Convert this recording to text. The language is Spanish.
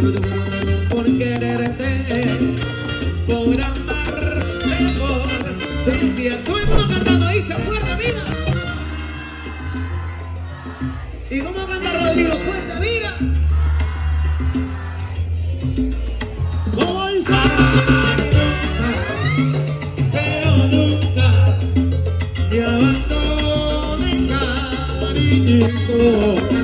por quererte, por amarte, por... Decía, todo el mundo cantando, dice, fuerte, mira. ¿Y cómo canta Rodrigo? Fuerte, mira. Voy pero nunca te abandones, cariñito.